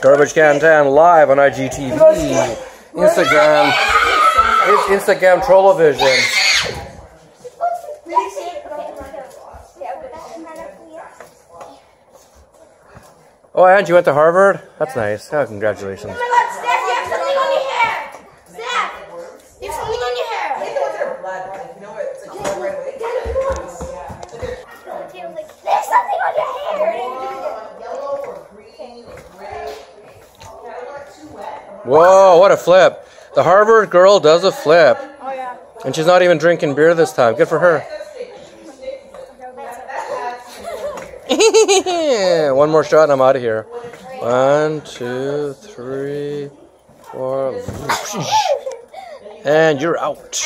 Garbage Can Tan live on IGTV, Instagram, it's Instagram Trollovision. Oh, and you went to Harvard? That's nice. Oh, congratulations. Whoa, what a flip. The Harvard girl does a flip. Oh yeah. And she's not even drinking beer this time. Good for her. One more shot and I'm out of here. One, two, three, four. And you're out.